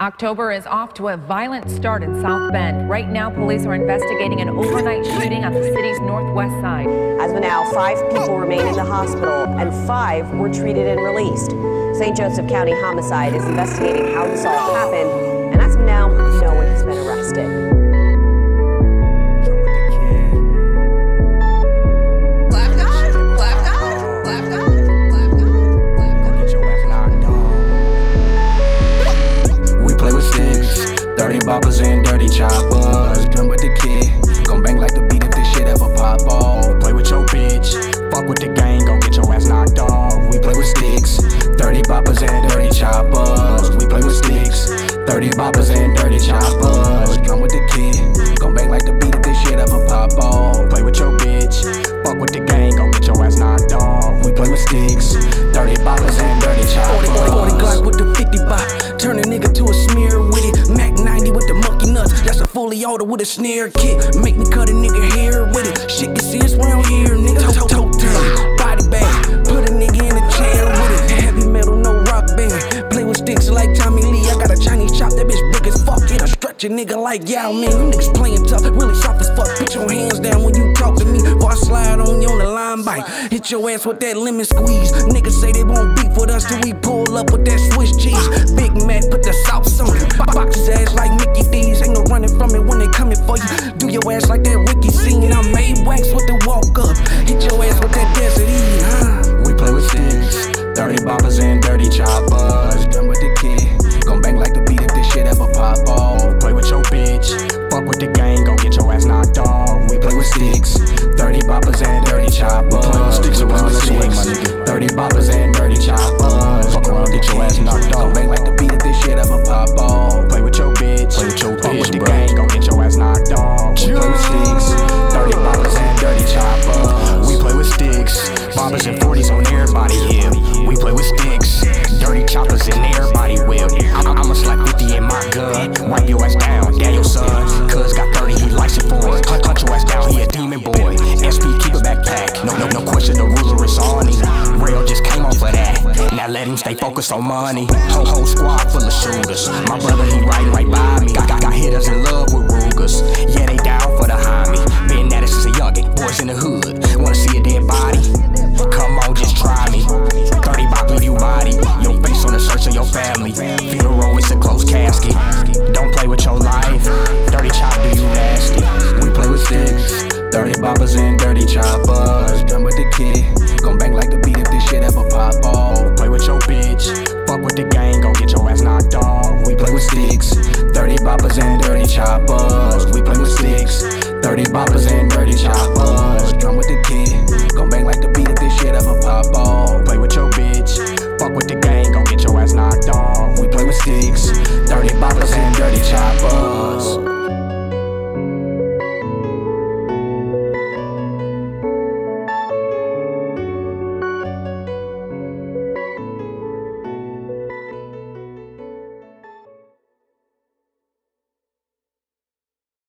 October is off to a violent start in South Bend. Right now, police are investigating an overnight shooting on the city's northwest side. As of now, five people remain in the hospital and five were treated and released. St. Joseph County Homicide is investigating how this all happened, and as of now, no one has been arrested. Choppers. Done with the kid, gon' bang like the beat if this shit ever pop off. Play with your bitch, fuck with the gang, gon' get your ass knocked off. We play with sticks, dirty boppers and dirty choppers. We play with sticks, dirty boppers and dirty choppers. Done with the kid, gon' bang like the beat if this shit ever pop off. Play with your bitch, fuck with the gang, gon' get your ass knocked off. We play with sticks, dirty boppers and dirty choppers. 40, 40 Glock with the 50 bop. Turn a nigga to a smear with it. Order with a snare kit. Make me cut a nigga hair with it. Shit get serious round here, nigga. Toe, toe, toe. Body bag. Put a nigga in a chair with it. Heavy metal, no rock band. Play with sticks like Tommy Lee. I got a Chinese chop. That bitch big as fuck. It a stretch a nigga like Yao Ming. You niggas playing tough. Really soft as fuck. Put your hands down when you talk to me. Before I slide on you on the line bite. Hit your ass with that lemon squeeze. Niggas say they won't beef with us till we pull up with that Swiss cheese. Dirty boppers and dirty choppers. Done with the kid, gon' bang like the beat if this shit ever pop off. Play with your bitch, fuck with the gang, gon' get your ass knocked off. We play with sticks, dirty boppers and dirty choppers. We play with sticks around the way, my nigga. Dirty boppers and dirty choppers. Fuck around, get your ass knocked off. Gon' bang like the beat if this shit ever pop off. Play with your bitch, play with your fuck with the gang, gon' get your ass knocked off. We play with sticks, dirty boppers and dirty choppers. We play with sticks, boppers and that. Stay focused on money. Whole, whole squad full of shooters. My brother, he riding right by me. Got, got, got hitters in love with Rugers. Yeah, they down for the homie. Been at it since a youngin'. Boys in the hood, wanna see a dead body. Come on, just try me. 30 bop leave you body. Your face on the search of your family. Funeral is a closed casket. Don't play with your life. Dirty chop, do you nasty? We play with sticks. Dirty boppers and 30 boppers and dirty choppers. We play with sticks. 30 boppers and dirty choppers. Drum with the kid. Gon' bang like the beat if this shit ever pop off. Play with your bitch. Fuck with the gang, gon' get your ass knocked off. We play with sticks.